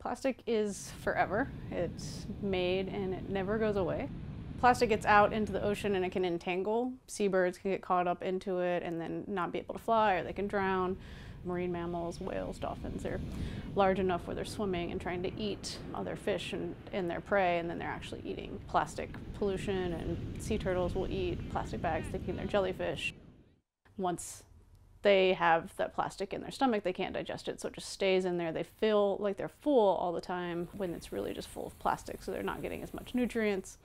Plastic is forever. It's made and it never goes away. Plastic gets out into the ocean and it can entangle. Seabirds can get caught up into it and then not be able to fly or they can drown. Marine mammals, whales, dolphins, they're large enough where they're swimming and trying to eat other fish and, and their prey and then they're actually eating plastic pollution and sea turtles will eat plastic bags thinking they're jellyfish. Once they have that plastic in their stomach, they can't digest it, so it just stays in there. They feel like they're full all the time when it's really just full of plastic, so they're not getting as much nutrients.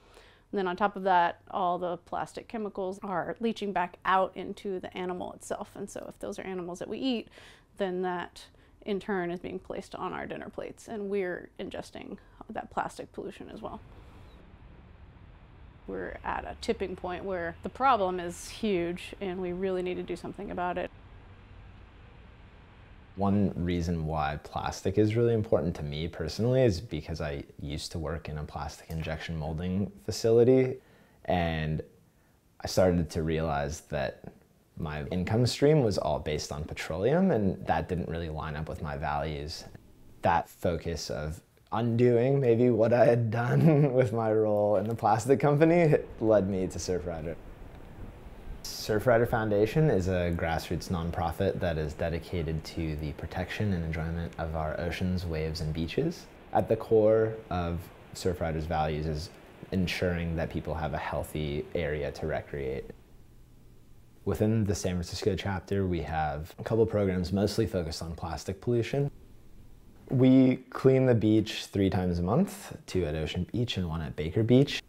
And then on top of that, all the plastic chemicals are leaching back out into the animal itself. And so if those are animals that we eat, then that in turn is being placed on our dinner plates, and we're ingesting that plastic pollution as well we're at a tipping point where the problem is huge and we really need to do something about it. One reason why plastic is really important to me personally is because I used to work in a plastic injection molding facility and I started to realize that my income stream was all based on petroleum and that didn't really line up with my values. That focus of undoing maybe what I had done with my role in the plastic company led me to Surfrider. Surfrider Foundation is a grassroots nonprofit that is dedicated to the protection and enjoyment of our oceans, waves, and beaches. At the core of Surfrider's values is ensuring that people have a healthy area to recreate. Within the San Francisco chapter, we have a couple programs mostly focused on plastic pollution. We clean the beach three times a month, two at Ocean Beach and one at Baker Beach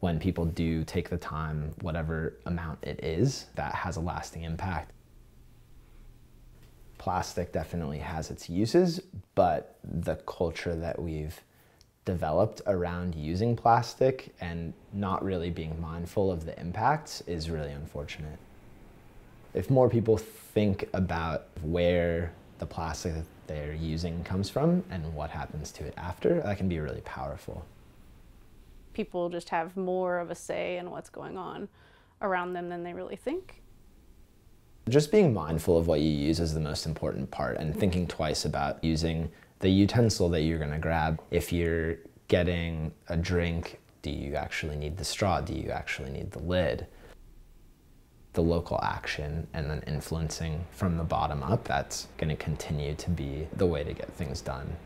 when people do take the time, whatever amount it is, that has a lasting impact. Plastic definitely has its uses, but the culture that we've developed around using plastic and not really being mindful of the impacts is really unfortunate. If more people think about where the plastic that they're using comes from and what happens to it after, that can be really powerful people just have more of a say in what's going on around them than they really think. Just being mindful of what you use is the most important part and mm-hmm. thinking twice about using the utensil that you're going to grab. If you're getting a drink, do you actually need the straw? Do you actually need the lid? The local action and then influencing from the bottom up, that's going to continue to be the way to get things done.